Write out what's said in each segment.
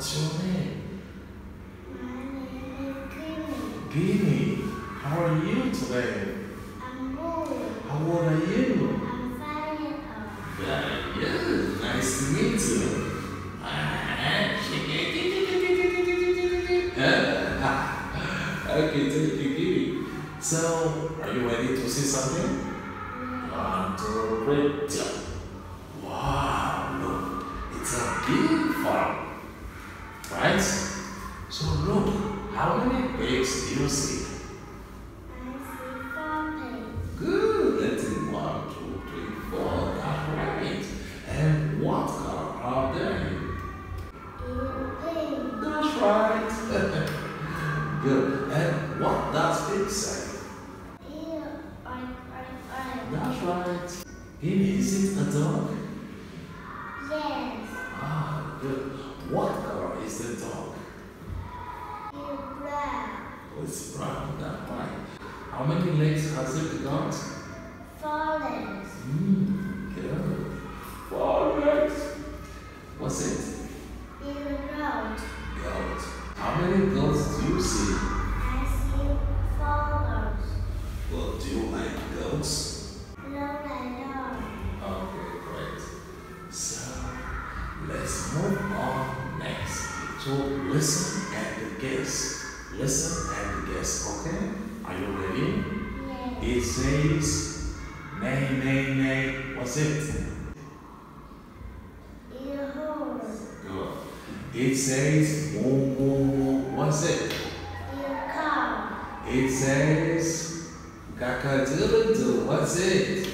What's your name? My name is Kimmy. Ginny. How are you today? I'm good. How old are you? I'm five years old. Very good. Nice to meet you. Ah, Okay, thank you, Ginny. So, are you ready to see something? One, two, three, jump. Wow, look, it's a big farm. Right? So look, how many pigs do you see? I see four pigs. Good. Let's see. One, two, three, four. That's right. And what color are they? That's right. Good. And what does pig say? Oink, oink, oink. That's right. Ginny, is it a dog? The dog? Oh, it's brown. That's right. How many legs has it got? Four legs. Hmm, good. Four legs. What's it? Eating goat. Goat. How many goats do you see to listen and guess. Listen and guess, okay? Are you ready? Yes. It says, nay, nay, nay. What's it? Eating horse. Good. It says, moo, moo, moo. What's it? Eating cow. It says, kakadudu. What's it?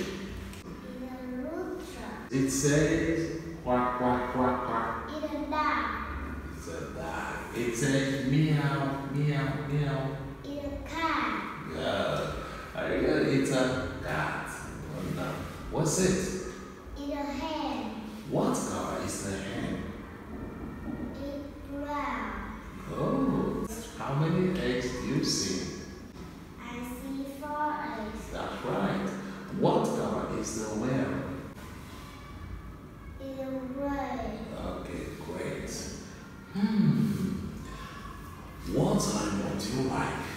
It says, quack, quack, quack, quack. Eating duck. It's a dog. It says, meow, meow, meow. Eating cat. Good. Very good. It's a cat. Well. Oh, What's it? Eating hen. What color is the hen? Eating brown. Good. How many eggs do you see? I see four eggs. That's right. What color is the whale? Eating red. Okay, great. Hmm. What animal do you like?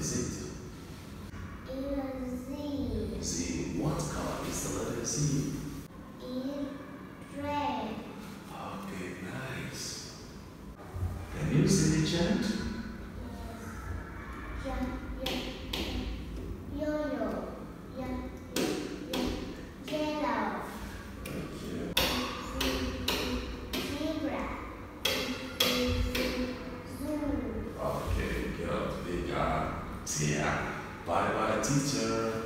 Is Z? Z. Z. What color is the letter Z? It's red. Ah, okay, nice. Can you sing a chant? Yes. Yeah. So yeah, bye bye teacher.